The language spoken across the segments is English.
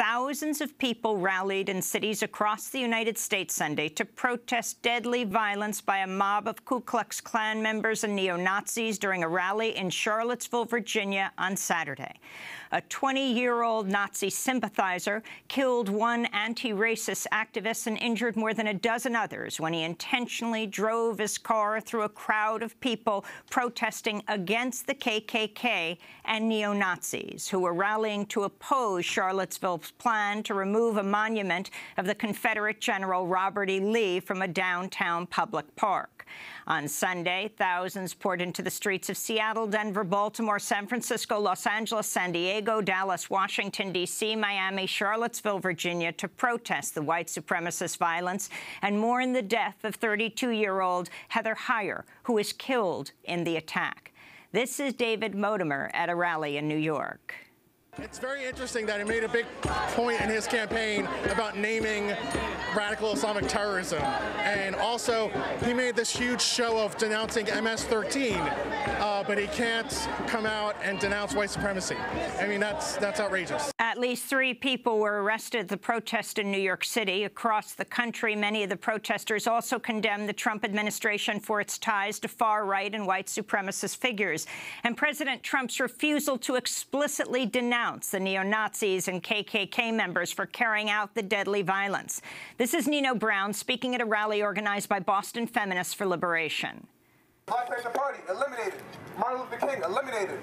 thousands of people rallied in cities across the United States Sunday to protest deadly violence by a mob of Ku Klux Klan members and neo-Nazis during a rally in Charlottesville, Virginia on Saturday. A 20-year-old Nazi sympathizer killed one anti-racist activist and injured more than a dozen others when he intentionally drove his car through a crowd of people protesting against the KKK and neo-Nazis who were rallying to oppose Plan to remove a monument of the Confederate General Robert E. Lee from a downtown public park. On Sunday, thousands poured into the streets of Seattle, Denver, Baltimore, San Francisco, Los Angeles, San Diego, Dallas, Washington, D.C., Miami, Charlottesville, Virginia, to protest the white supremacist violence and mourn the death of 32-year-old Heather Heyer, who was killed in the attack. This is David Motimer at a rally in New York. It's very interesting that he made a big point in his campaign about naming radical Islamic terrorism. And also, he made this huge show of denouncing MS-13, uh, but he can't come out and denounce white supremacy. I mean, that's, that's outrageous. At least three people were arrested at the protest in New York City. Across the country, many of the protesters also condemned the Trump administration for its ties to far-right and white supremacist figures. And President Trump's refusal to explicitly denounce the neo-Nazis and KKK members for carrying out the deadly violence. This is Nino Brown speaking at a rally organized by Boston Feminists for Liberation. Black Panther Party, eliminated. Martin Luther King, eliminated.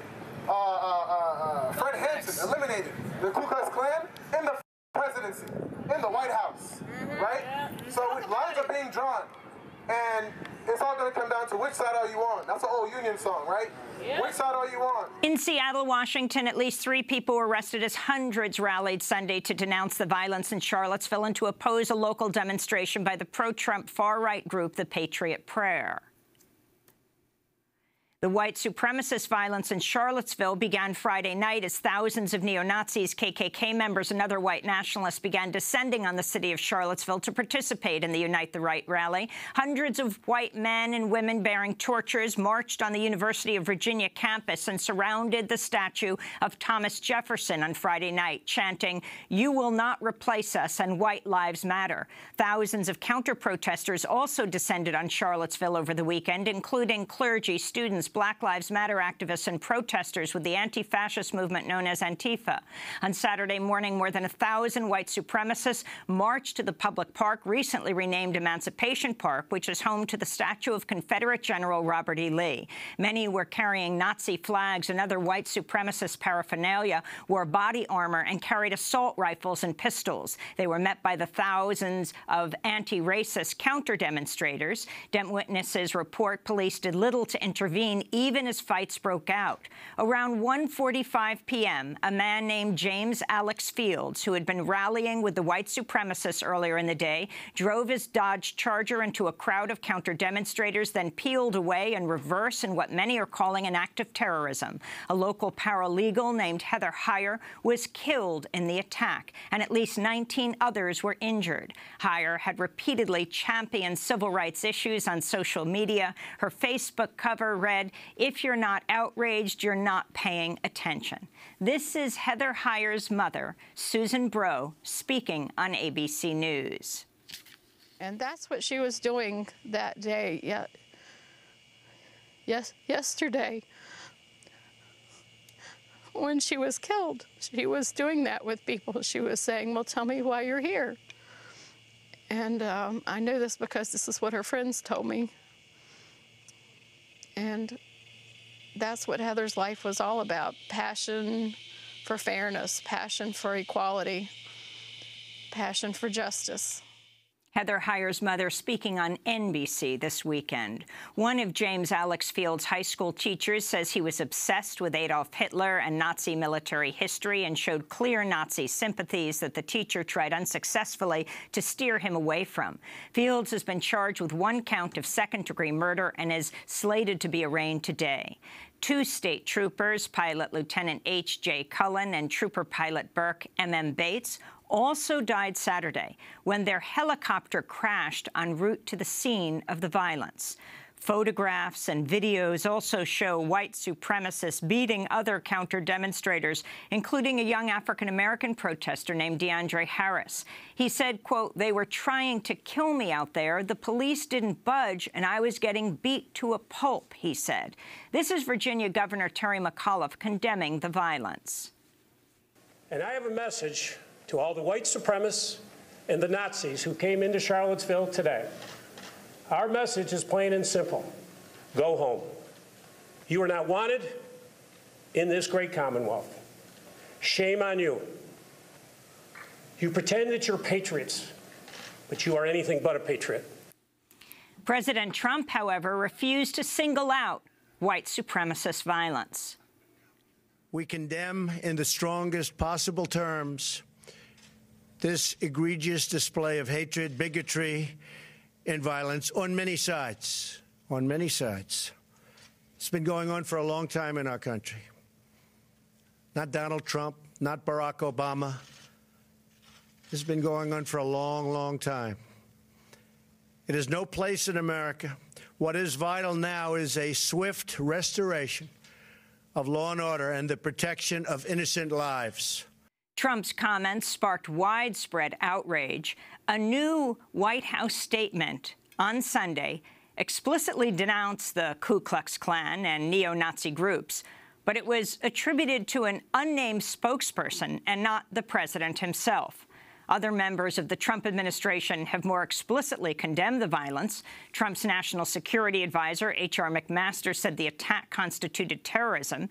Uh, uh, uh, uh Fred Hampton, eliminated. The Ku Klux Klan in the presidency, in the White House, right? So lines are being drawn. And it's all going to come down to which side are you on. That's an old Union song, right? Yeah. Which side are you on? In Seattle, Washington, at least three people were arrested as hundreds rallied Sunday to denounce the violence in Charlottesville and to oppose a local demonstration by the pro-Trump far-right group, the Patriot Prayer. The white supremacist violence in Charlottesville began Friday night as thousands of neo-Nazis, KKK members and other white nationalists began descending on the city of Charlottesville to participate in the Unite the Right rally. Hundreds of white men and women bearing torches marched on the University of Virginia campus and surrounded the statue of Thomas Jefferson on Friday night, chanting, you will not replace us and white lives matter. Thousands of counter-protesters also descended on Charlottesville over the weekend, including clergy, students, Black Lives Matter activists and protesters with the anti-fascist movement known as Antifa. On Saturday morning, more than a thousand white supremacists marched to the public park, recently renamed Emancipation Park, which is home to the statue of Confederate General Robert E. Lee. Many were carrying Nazi flags and other white supremacist paraphernalia, wore body armor, and carried assault rifles and pistols. They were met by the thousands of anti-racist counter-demonstrators. Dem witnesses report police did little to intervene even as fights broke out. Around 1.45 p.m., a man named James Alex Fields, who had been rallying with the white supremacists earlier in the day, drove his Dodge Charger into a crowd of counter-demonstrators, then peeled away in reverse in what many are calling an act of terrorism. A local paralegal named Heather Heyer was killed in the attack, and at least 19 others were injured. Heyer had repeatedly championed civil rights issues on social media. Her Facebook cover read, if you're not outraged, you're not paying attention. This is Heather Heyer's mother, Susan Bro, speaking on ABC News. And that's what she was doing that day. Yeah. Yes, yesterday when she was killed. She was doing that with people. She was saying, well, tell me why you're here. And um, I know this because this is what her friends told me. And that's what Heather's life was all about passion for fairness, passion for equality, passion for justice. Heather Heyer's mother speaking on NBC this weekend. One of James Alex Field's high school teachers says he was obsessed with Adolf Hitler and Nazi military history and showed clear Nazi sympathies that the teacher tried unsuccessfully to steer him away from. Fields has been charged with one count of second-degree murder and is slated to be arraigned today. Two state troopers, Pilot Lieutenant H.J. Cullen and Trooper Pilot Berke M.M. Bates, also died Saturday when their helicopter crashed en route to the scene of the violence. Photographs and videos also show white supremacists beating other counter-demonstrators, including a young African-American protester named DeAndre Harris. He said, quote, they were trying to kill me out there. The police didn't budge, and I was getting beat to a pulp, he said. This is Virginia Governor Terry McAuliffe condemning the violence. And I have a message to all the white supremacists and the Nazis who came into Charlottesville today. Our message is plain and simple. Go home. You are not wanted in this great Commonwealth. Shame on you. You pretend that you're patriots, but you are anything but a patriot. President Trump, however, refused to single out white supremacist violence. We condemn in the strongest possible terms this egregious display of hatred, bigotry, and violence on many sides, on many sides. It's been going on for a long time in our country. Not Donald Trump, not Barack Obama. This has been going on for a long, long time. It has no place in America. What is vital now is a swift restoration of law and order and the protection of innocent lives. Trump's comments sparked widespread outrage. A new White House statement on Sunday explicitly denounced the Ku Klux Klan and neo-Nazi groups, but it was attributed to an unnamed spokesperson and not the president himself. Other members of the Trump administration have more explicitly condemned the violence. Trump's national security advisor, H.R. McMaster, said the attack constituted terrorism.